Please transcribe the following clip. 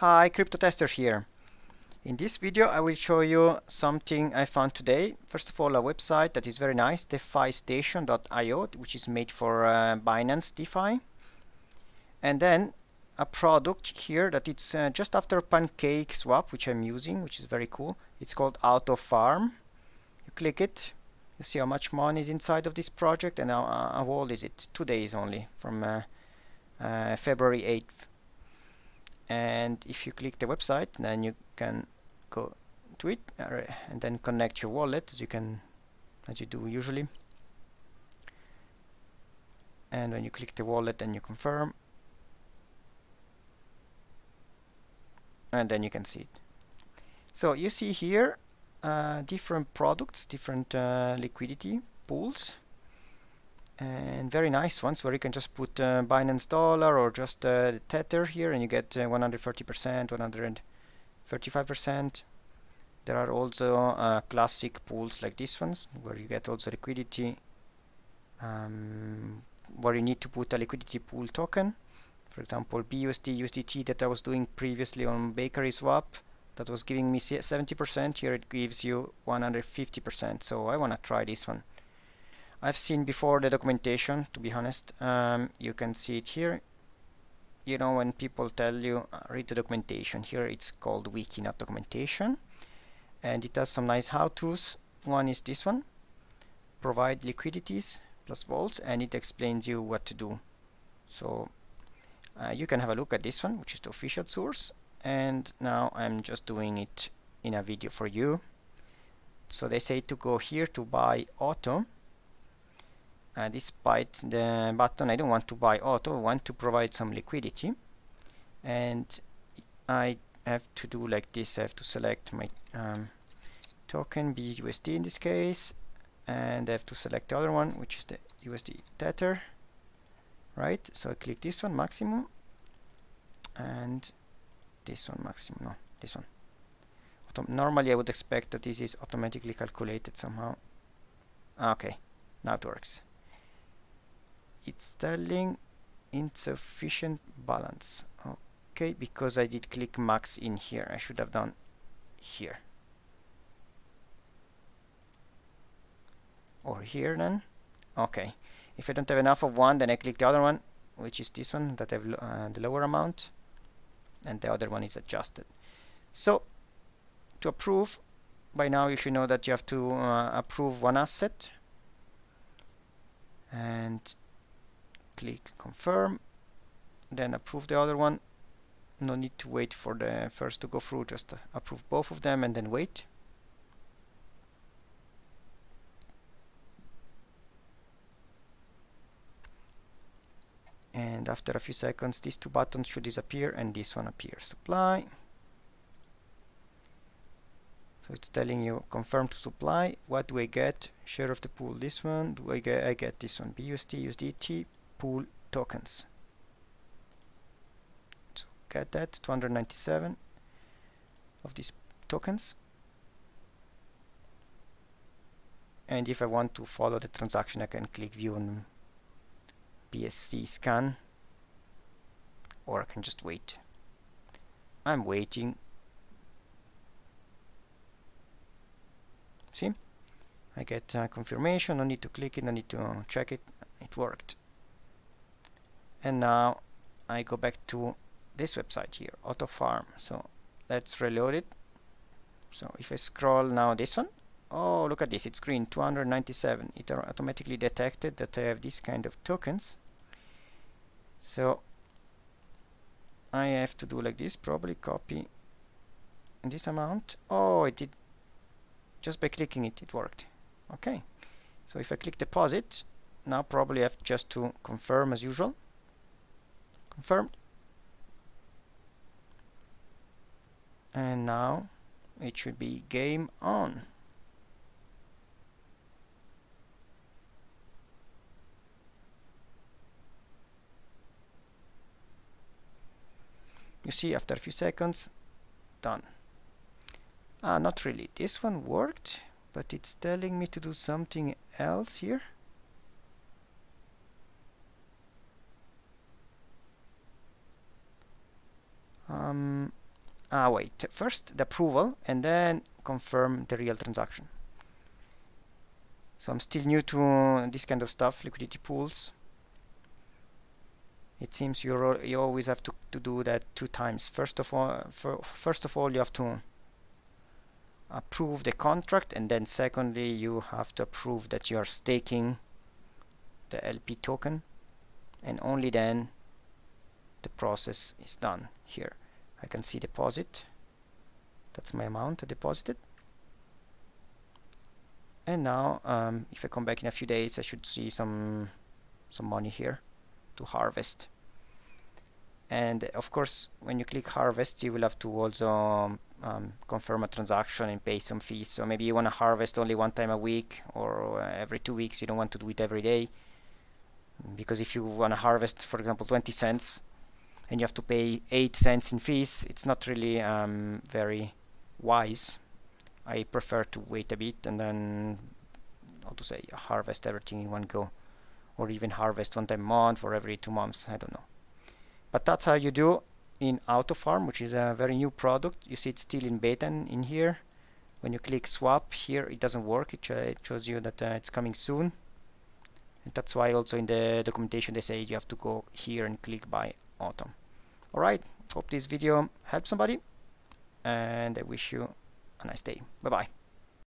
Hi, Crypto Tester here. In this video I will show you something I found today. First of all a website that is very nice, defistation.io which is made for uh, Binance DeFi. And then a product here that it's uh, just after Pancake Swap which I'm using which is very cool. It's called Auto Farm. You click it, you see how much money is inside of this project and how, uh, how old is it? Two days only from uh, uh, February 8th and if you click the website then you can go to it uh, and then connect your wallet as you can as you do usually. And when you click the wallet then you confirm. And then you can see it. So you see here uh, different products different uh, liquidity pools and very nice ones where you can just put uh, Binance dollar or just uh, Tether here and you get 130%, uh, 135%. There are also uh, classic pools like these ones where you get also liquidity um, where you need to put a liquidity pool token. For example, BUSD, USDT that I was doing previously on Bakery Swap that was giving me 70%. Here it gives you 150%. So I want to try this one. I've seen before the documentation to be honest. Um, you can see it here. You know when people tell you uh, read the documentation here it's called wiki not documentation. And it has some nice how-tos. One is this one. Provide liquidities plus vaults and it explains you what to do. So uh, you can have a look at this one which is the official source. And now I'm just doing it in a video for you. So they say to go here to buy auto uh, despite the button I don't want to buy auto I want to provide some liquidity. And I have to do like this I have to select my um, token BUSD in this case and I have to select the other one which is the USD Tether right? So I click this one maximum and this one maximum no this one. Autom normally I would expect that this is automatically calculated somehow. Okay now it works it's telling insufficient balance. Okay because I did click max in here. I should have done here. Or here then? Okay. If I don't have enough of one then I click the other one which is this one that have uh, the lower amount and the other one is adjusted. So to approve by now you should know that you have to uh, approve one asset. And click confirm then approve the other one. No need to wait for the first to go through just approve both of them and then wait. And after a few seconds these two buttons should disappear and this one appears. Supply. So it's telling you confirm to supply. What do I get? Share of the pool this one. Do I get I get this one. BUSD USDT pool tokens. So get that 297 of these tokens. And if I want to follow the transaction, I can click view on BSC scan or I can just wait. I'm waiting. See? I get uh, confirmation, no need to click it, no need to check it, it worked and now I go back to this website here auto farm. So let's reload it. So if I scroll now this one oh look at this it's green 297 it automatically detected that I have this kind of tokens. So I have to do like this probably copy this amount. Oh it did just by clicking it it worked. Okay. So if I click deposit now probably I have just to confirm as usual confirmed and now it should be game on. You see after a few seconds done. Ah not really. This one worked but it's telling me to do something else here ah wait. First the approval and then confirm the real transaction. So I'm still new to this kind of stuff liquidity pools. It seems you you always have to, to do that two times. First of all first of all you have to approve the contract and then secondly you have to approve that you are staking the LP token and only then the process is done here I can see deposit. That's my amount I deposited. And now um, if I come back in a few days I should see some some money here to harvest. And of course when you click harvest you will have to also um, confirm a transaction and pay some fees. So maybe you want to harvest only one time a week or uh, every two weeks. You don't want to do it every day. Because if you want to harvest for example 20 cents and you have to pay 8 cents in fees it's not really um, very wise. I prefer to wait a bit and then how to say harvest everything in one go or even harvest one time a month or every two months I don't know. But that's how you do in AutoFarm which is a very new product. You see it's still in beta in here. When you click swap here it doesn't work. It, it shows you that uh, it's coming soon. And that's why also in the documentation they say you have to go here and click buy autumn alright hope this video helped somebody and I wish you a nice day. Bye bye